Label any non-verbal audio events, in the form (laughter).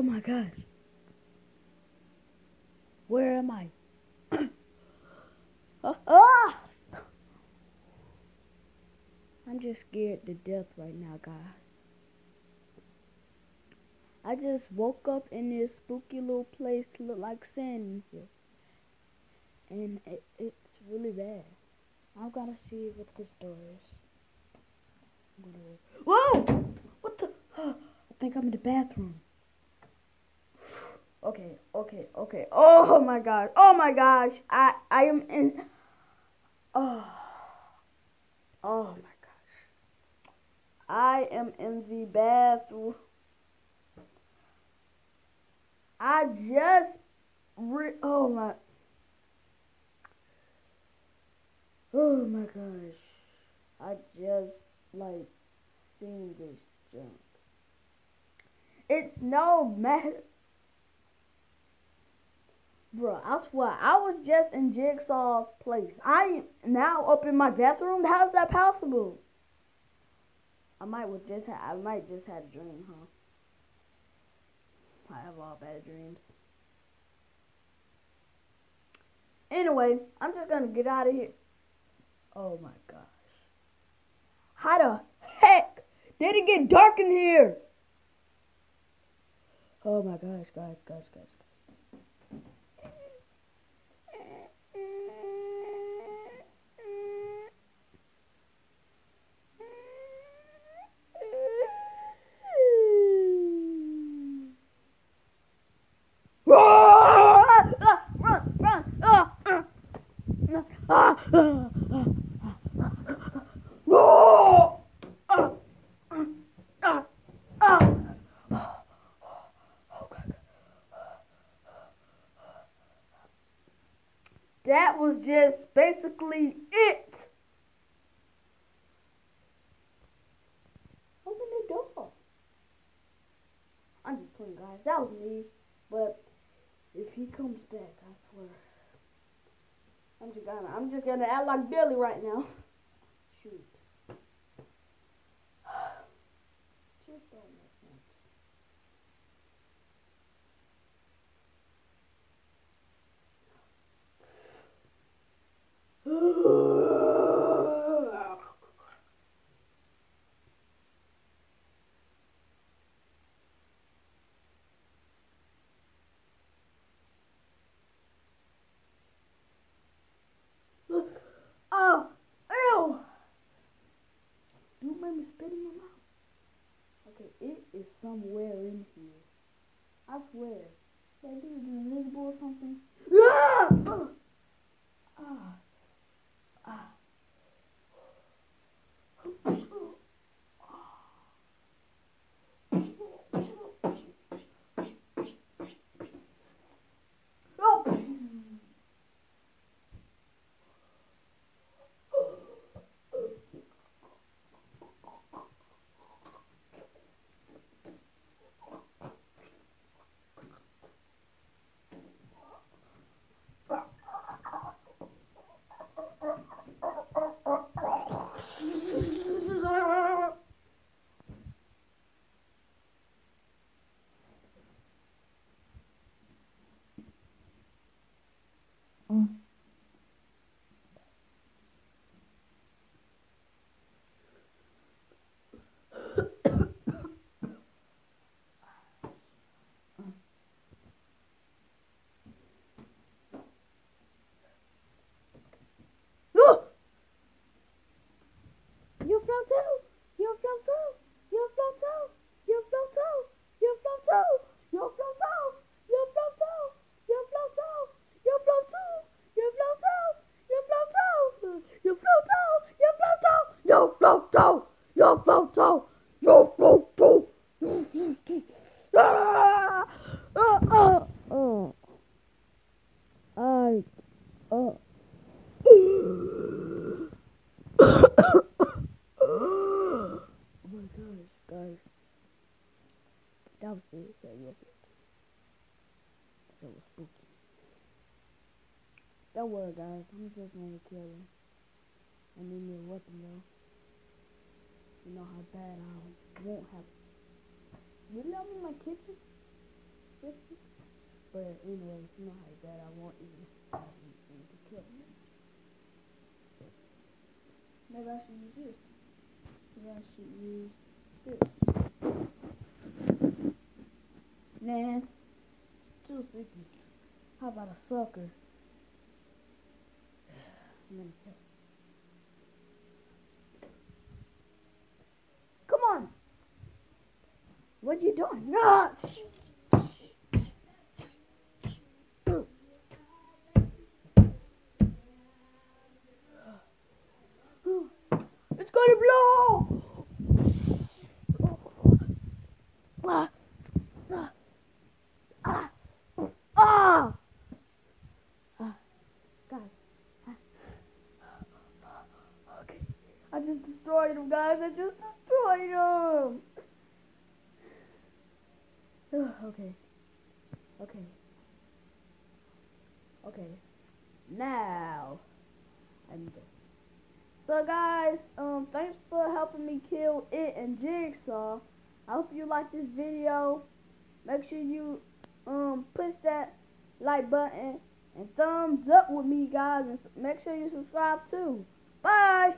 Oh my gosh. Where am I? (coughs) ah! I'm just scared to death right now, guys. I just woke up in this spooky little place, look like sand in here. And it, it's really bad. I've got to see what this door is. Whoa! What the? (gasps) I think I'm in the bathroom. Okay, okay, okay. Oh my gosh. Oh my gosh. I I am in. Oh. Oh my gosh. I am in the bathroom. I just re- oh my Oh my gosh. I just like seen this junk. It's no matter Bro, I swear, I was just in Jigsaw's place. I now up in my bathroom. How's that possible? I might was just I might just had a dream, huh? I have all bad dreams. Anyway, I'm just gonna get out of here. Oh my gosh. How the heck did it get dark in here? Oh my gosh, guys, guys, guys. That was just basically it. Open the door. I'm just playing, guys. That was me. But if he comes back, I swear. I'm just gonna I'm just gonna act like Billy right now. (laughs) Shoot. just don't make sense. Oh, ew! Don't make me spit in your mouth. Okay, it is somewhere in here. I swear. Dude is invisible or something. Ah! Ah! You fell too! You fell too! You fell too! You fell too! You fell too! You fell too! You fell too! You fell too! You fell too! You fell too! You fell too! You fell too! You fell too! You fell too! You fell too! You fell too! Ah! Ah! Ah! Oh. I. Oh. oh my gosh, guys. That was really scary, wasn't it? That was spooky. Don't worry, guys. I'm just gonna kill him. I need me a weapon, though. You know how bad I won't have. You me in my kitchen? But anyway, you know how bad I want you to kill me. Maybe I should use this. Maybe I should use this. Nah, 250. How about a sucker? (sighs) Come on! What are you doing? Ah! Destroyed him, guys. I just destroyed him. (sighs) okay. Okay. Okay. Now. And so guys, um, thanks for helping me kill it and Jigsaw. I hope you like this video. Make sure you um push that like button and thumbs up with me guys and make sure you subscribe too. Bye!